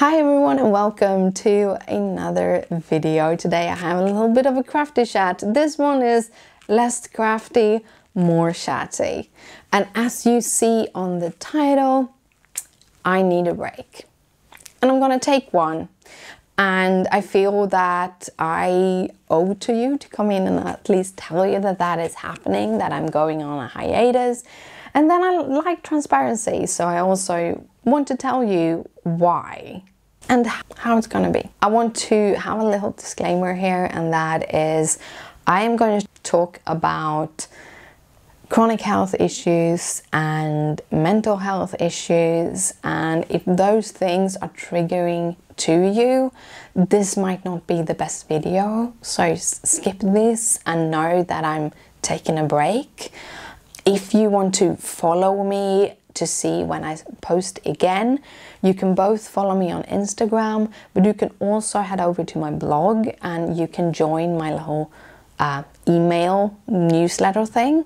Hi everyone and welcome to another video. Today I have a little bit of a crafty chat. This one is less crafty, more chatty. And as you see on the title, I need a break. And I'm gonna take one. And I feel that I owe to you to come in and at least tell you that that is happening, that I'm going on a hiatus. And then I like transparency, so I also want to tell you why and how it's gonna be. I want to have a little disclaimer here, and that is I am going to talk about chronic health issues and mental health issues, and if those things are triggering to you, this might not be the best video. So skip this and know that I'm taking a break. If you want to follow me to see when I post again. You can both follow me on Instagram, but you can also head over to my blog and you can join my little uh, email newsletter thing.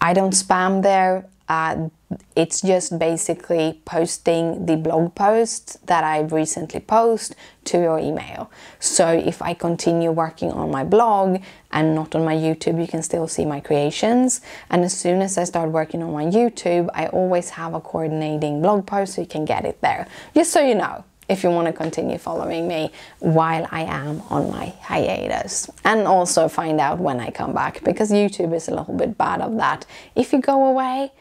I don't spam there. Uh, it's just basically posting the blog posts that I recently post to your email. So if I continue working on my blog and not on my YouTube, you can still see my creations. And as soon as I start working on my YouTube, I always have a coordinating blog post so you can get it there. Just so you know if you want to continue following me while I am on my hiatus. And also find out when I come back because YouTube is a little bit bad of that. If you go away,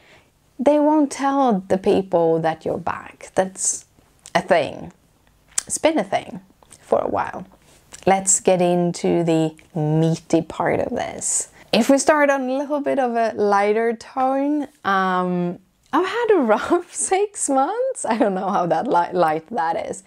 they won't tell the people that you're back. That's a thing. It's been a thing for a while. Let's get into the meaty part of this. If we start on a little bit of a lighter tone, um, I've had a rough six months. I don't know how that light, light that is,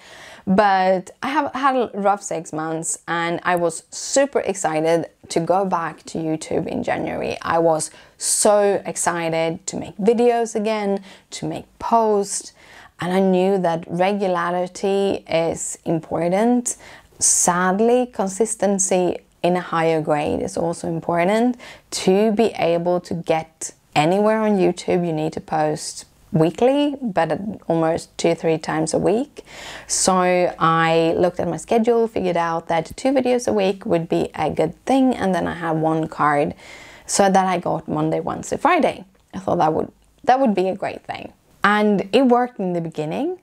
but I have had a rough six months and I was super excited to go back to YouTube in January. I was so excited to make videos again, to make posts, and I knew that regularity is important. Sadly, consistency in a higher grade is also important to be able to get anywhere on YouTube. You need to post weekly, but almost two, three times a week. So I looked at my schedule, figured out that two videos a week would be a good thing, and then I had one card so that I got Monday, Wednesday, Friday. I thought that would that would be a great thing. And it worked in the beginning,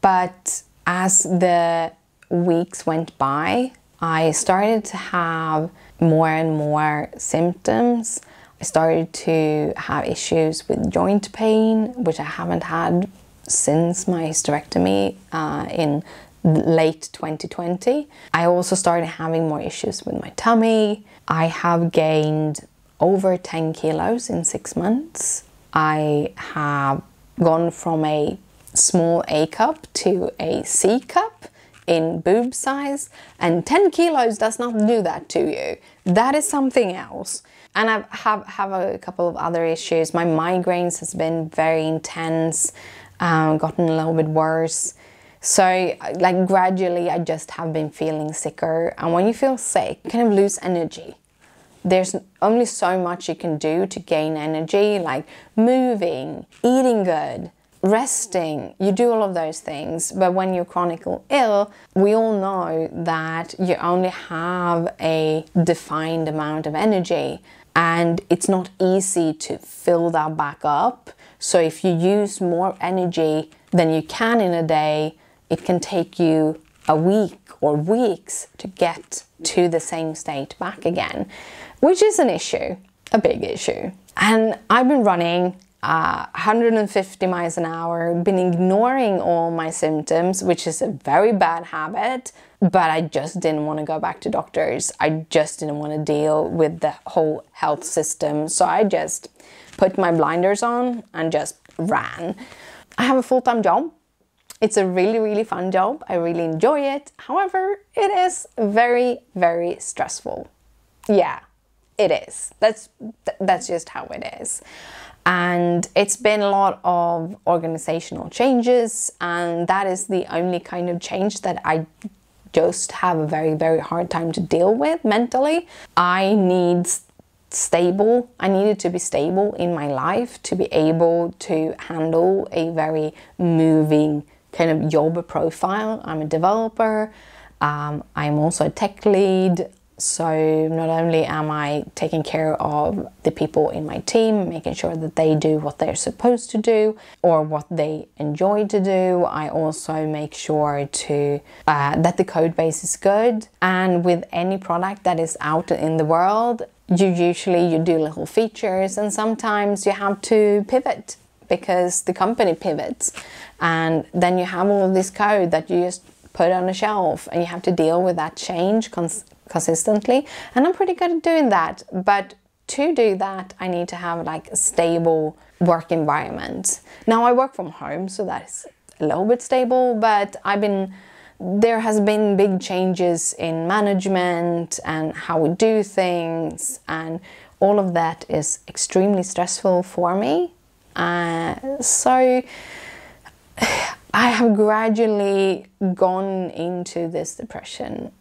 but as the weeks went by, I started to have more and more symptoms I started to have issues with joint pain, which I haven't had since my hysterectomy uh, in late 2020. I also started having more issues with my tummy. I have gained over 10 kilos in six months. I have gone from a small A cup to a C cup in boob size, and 10 kilos does not do that to you. That is something else and I have have a couple of other issues. My migraines has been very intense, um, gotten a little bit worse. So like gradually, I just have been feeling sicker. And when you feel sick, you kind of lose energy. There's only so much you can do to gain energy, like moving, eating good, resting, you do all of those things. But when you're chronically ill, we all know that you only have a defined amount of energy and it's not easy to fill that back up. So if you use more energy than you can in a day, it can take you a week or weeks to get to the same state back again, which is an issue, a big issue. And I've been running uh, 150 miles an hour, been ignoring all my symptoms, which is a very bad habit, but I just didn't want to go back to doctors. I just didn't want to deal with the whole health system. So I just put my blinders on and just ran. I have a full time job. It's a really, really fun job. I really enjoy it. However, it is very, very stressful. Yeah, it is. That's that's just how it is and it's been a lot of organizational changes and that is the only kind of change that I just have a very very hard time to deal with mentally I need stable I needed to be stable in my life to be able to handle a very moving kind of job profile. I'm a developer. Um, I'm also a tech lead. So not only am I taking care of the people in my team, making sure that they do what they're supposed to do or what they enjoy to do, I also make sure to uh, that the code base is good. And with any product that is out in the world, you usually you do little features and sometimes you have to pivot because the company pivots and then you have all this code that you just put on a shelf and you have to deal with that change cons consistently and I'm pretty good at doing that. But to do that I need to have like a stable work environment. Now I work from home so that's a little bit stable but I've been there has been big changes in management and how we do things and all of that is extremely stressful for me. Uh, so I have gradually gone into this depression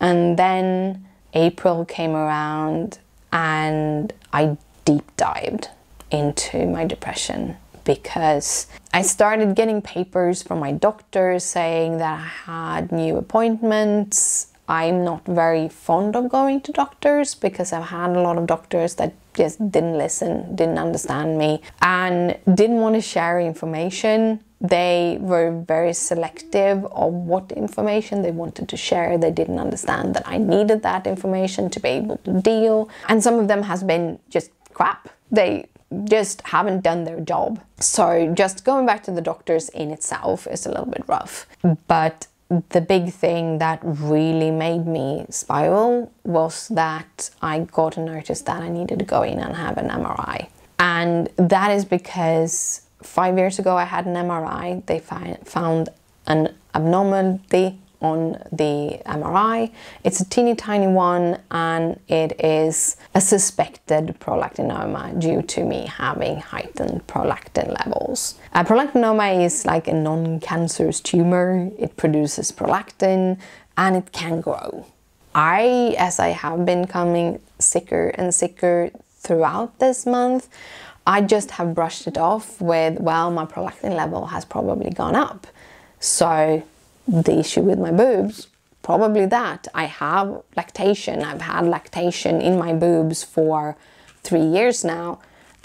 and then April came around and I deep dived into my depression because I started getting papers from my doctor saying that I had new appointments. I'm not very fond of going to doctors because I've had a lot of doctors that just didn't listen, didn't understand me, and didn't want to share information. They were very selective of what information they wanted to share. They didn't understand that I needed that information to be able to deal. And some of them has been just crap. They just haven't done their job. So just going back to the doctors in itself is a little bit rough. But the big thing that really made me spiral was that I got a notice that I needed to go in and have an MRI. And that is because five years ago I had an MRI. They found an abnormality on the MRI. It's a teeny tiny one and it is a suspected prolactinoma due to me having heightened prolactin levels. A prolactinoma is like a non-cancerous tumor. It produces prolactin and it can grow. I, as I have been coming sicker and sicker throughout this month, I just have brushed it off with, well, my prolactin level has probably gone up. So the issue with my boobs probably that. I have lactation. I've had lactation in my boobs for three years now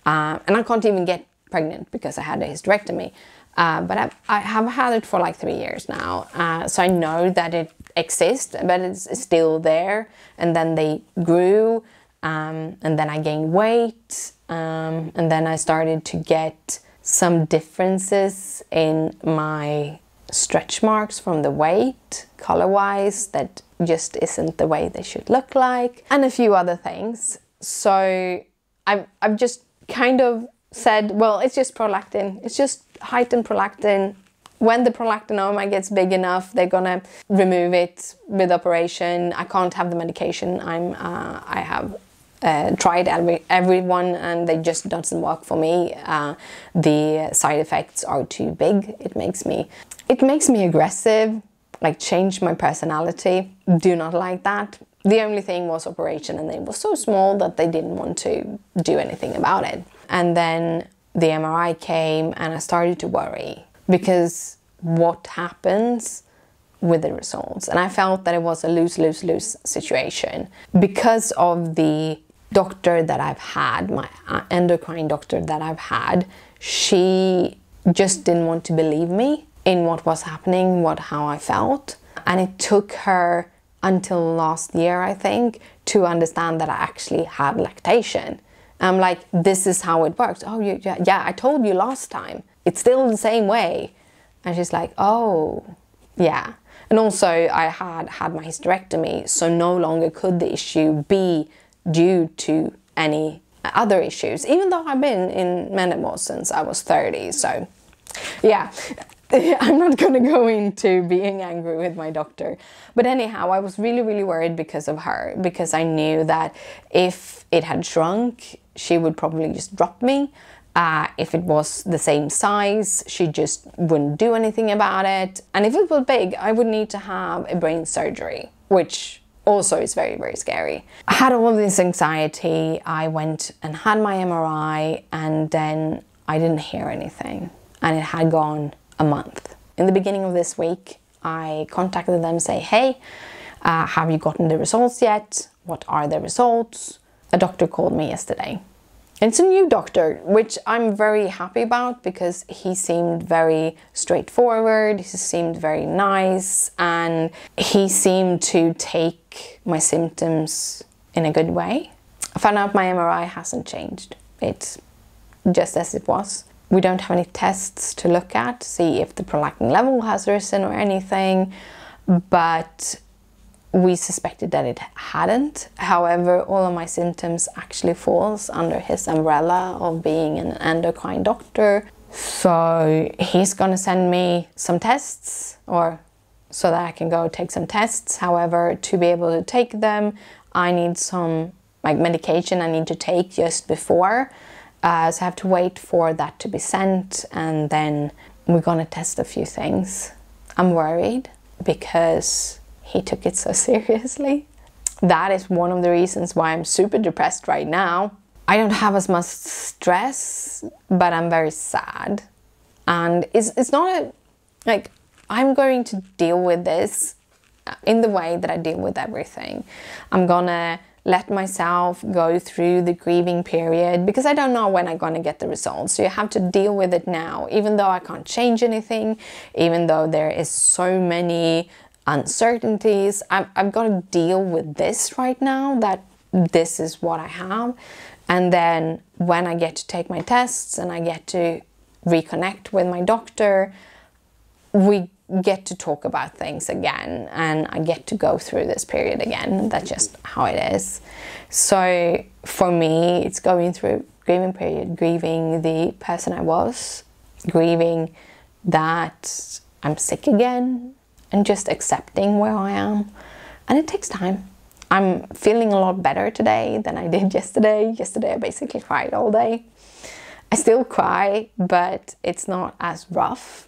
uh, and i can't even get pregnant because i had a hysterectomy. Uh, but I've, I have had it for like three years now uh, so i know that it exists but it's still there and then they grew um, and then i gained weight um, and then i started to get some differences in my stretch marks from the weight, color-wise, that just isn't the way they should look like, and a few other things. So I've, I've just kind of said, well, it's just prolactin. It's just heightened prolactin. When the prolactinoma gets big enough, they're gonna remove it with operation. I can't have the medication. I'm, uh, I have uh, tried every everyone and they just doesn't work for me. Uh, the side effects are too big. It makes me it makes me aggressive, like change my personality. Do not like that. The only thing was operation and it was so small that they didn't want to do anything about it. And then the MRI came and I started to worry because what happens with the results? And I felt that it was a lose, lose, lose situation because of the doctor that I've had, my endocrine doctor that I've had, she just didn't want to believe me in what was happening, what how I felt. And it took her until last year, I think, to understand that I actually had lactation. I'm like, this is how it works. Oh, yeah, yeah, I told you last time. It's still the same way. And she's like, oh, yeah. And also, I had had my hysterectomy, so no longer could the issue be due to any other issues, even though I've been in menopause since I was 30. So, yeah, I'm not to go into being angry with my doctor. But anyhow, I was really, really worried because of her, because I knew that if it had shrunk, she would probably just drop me. Uh, if it was the same size, she just wouldn't do anything about it. And if it was big, I would need to have a brain surgery, which also is very, very scary. I had all of this anxiety. I went and had my MRI, and then I didn't hear anything. And it had gone a month. in the beginning of this week, I contacted them, say, hey, uh, have you gotten the results yet? What are the results? A doctor called me yesterday. It's a new doctor, which I'm very happy about because he seemed very straightforward, he seemed very nice, and he seemed to take my symptoms in a good way. I found out my MRI hasn't changed. It's just as it was. We don't have any tests to look at, see if the prolactin level has risen or anything, but we suspected that it hadn't. However, all of my symptoms actually falls under his umbrella of being an endocrine doctor. So he's gonna send me some tests or so that I can go take some tests. However, to be able to take them, I need some like medication I need to take just before. Uh, so I have to wait for that to be sent and then we're gonna test a few things. I'm worried because he took it so seriously. That is one of the reasons why I'm super depressed right now. I don't have as much stress, but I'm very sad. And it's, it's not a, like, I'm going to deal with this in the way that I deal with everything. I'm gonna let myself go through the grieving period because I don't know when I'm going to get the results. So you have to deal with it now, even though I can't change anything, even though there is so many uncertainties. I'm, I'm going to deal with this right now, that this is what I have. And then when I get to take my tests and I get to reconnect with my doctor, we get to talk about things again and I get to go through this period again. That's just how it is. So for me, it's going through a grieving period, grieving the person I was, grieving that I'm sick again, and just accepting where I am. And it takes time. I'm feeling a lot better today than I did yesterday. Yesterday I basically cried all day. I still cry, but it's not as rough.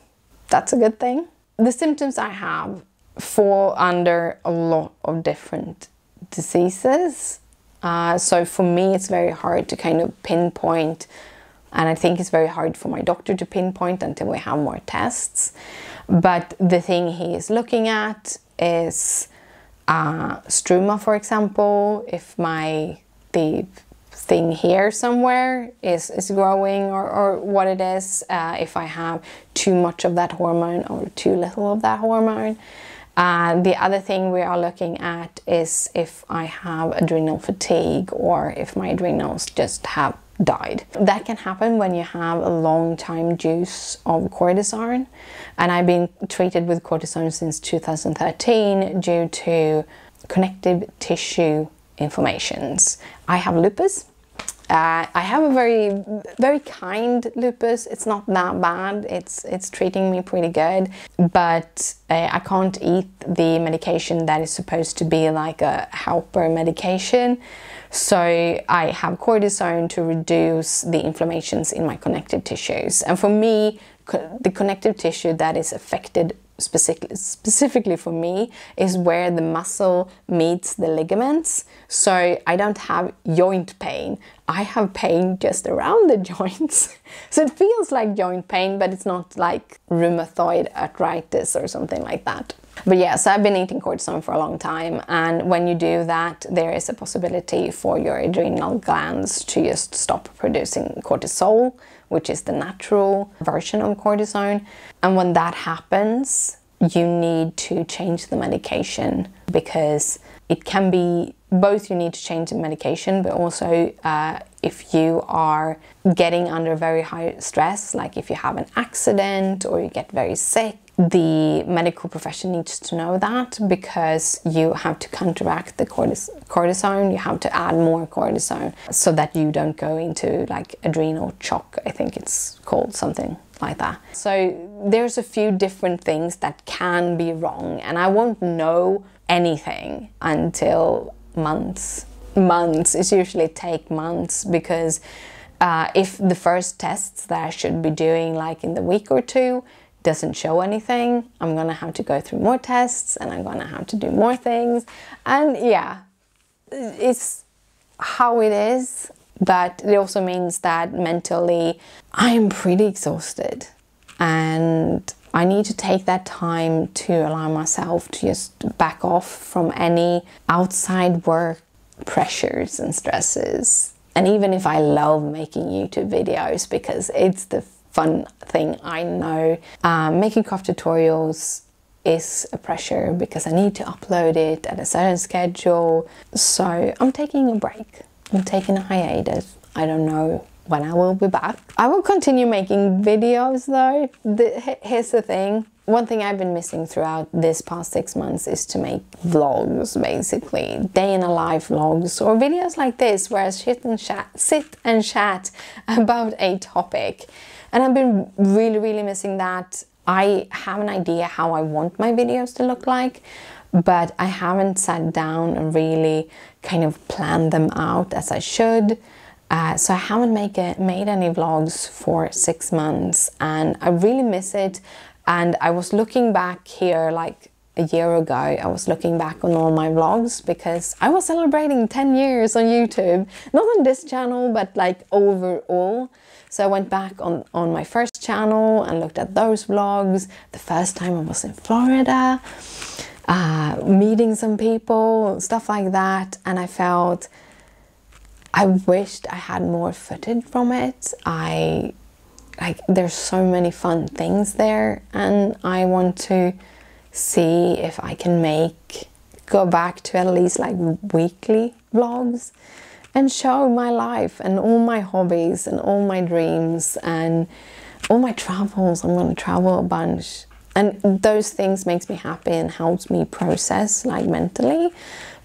That's a good thing. The symptoms I have fall under a lot of different diseases. Uh, so for me, it's very hard to kind of pinpoint, and I think it's very hard for my doctor to pinpoint until we have more tests. But the thing he is looking at is uh, struma, for example, if my the thing here somewhere is, is growing or, or what it is, uh, if I have too much of that hormone or too little of that hormone. Uh, the other thing we are looking at is if I have adrenal fatigue or if my adrenals just have died. That can happen when you have a long time use of cortisone. And I've been treated with cortisone since 2013 due to connective tissue inflammations. I have lupus. Uh, I have a very, very kind lupus. It's not that bad. It's it's treating me pretty good, but uh, I can't eat the medication that is supposed to be like a helper medication. So I have cortisone to reduce the inflammations in my connective tissues. And for me, co the connective tissue that is affected specific specifically for me is where the muscle meets the ligaments. So I don't have joint pain. I have pain just around the joints. so it feels like joint pain, but it's not like rheumatoid arthritis or something like that. But yeah, so I've been eating cortisone for a long time, and when you do that, there is a possibility for your adrenal glands to just stop producing cortisol, which is the natural version of cortisone. And when that happens, you need to change the medication because it can be both you need to change the medication, but also uh, if you are getting under very high stress, like if you have an accident or you get very sick, the medical profession needs to know that because you have to counteract the cortis cortisone, you have to add more cortisone so that you don't go into like adrenal shock, I think it's called something like that. So there's a few different things that can be wrong and I won't know anything until months. Months, it's usually take months because uh, if the first tests that I should be doing like in the week or two doesn't show anything, I'm gonna have to go through more tests and I'm gonna have to do more things. And yeah, it's how it is, but it also means that mentally I'm pretty exhausted and I need to take that time to allow myself to just back off from any outside work pressures and stresses. And even if I love making YouTube videos because it's the fun thing I know, um, making craft tutorials is a pressure because I need to upload it at a certain schedule. So I'm taking a break. I'm taking a hiatus. I don't know when I will be back. I will continue making videos though. The, here's the thing. One thing I've been missing throughout this past six months is to make vlogs, basically day in a life vlogs or videos like this where I sit and chat, sit and chat about a topic. And I've been really, really missing that. I have an idea how I want my videos to look like, but I haven't sat down and really kind of planned them out as I should. Uh, so I haven't make it, made any vlogs for six months and I really miss it. And I was looking back here like a year ago, I was looking back on all my vlogs because I was celebrating 10 years on YouTube. Not on this channel, but like overall. So I went back on, on my first channel and looked at those vlogs. The first time I was in Florida, uh, meeting some people, stuff like that. And I felt I wished I had more footage from it. I like there's so many fun things there and I want to see if I can make go back to at least like weekly vlogs and show my life and all my hobbies and all my dreams and all my travels. I'm to travel a bunch. And those things makes me happy and helps me process like mentally.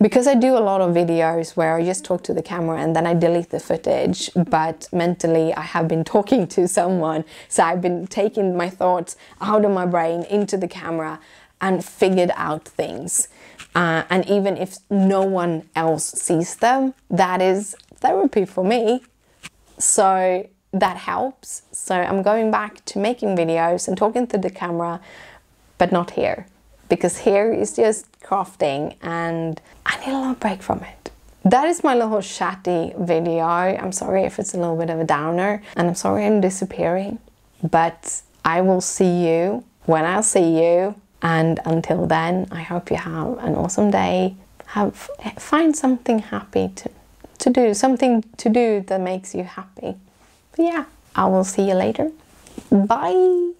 Because I do a lot of videos where I just talk to the camera and then I delete the footage but mentally I have been talking to someone. So I've been taking my thoughts out of my brain into the camera and figured out things uh, and even if no one else sees them that is therapy for me so that helps. So I'm going back to making videos and talking to the camera, but not here. Because here is just crafting and I need a little break from it. That is my little chatty video. I'm sorry if it's a little bit of a downer and I'm sorry I'm disappearing. But I will see you when I see you. And until then, I hope you have an awesome day. Have find something happy to, to do, something to do that makes you happy yeah, I will see you later. Bye.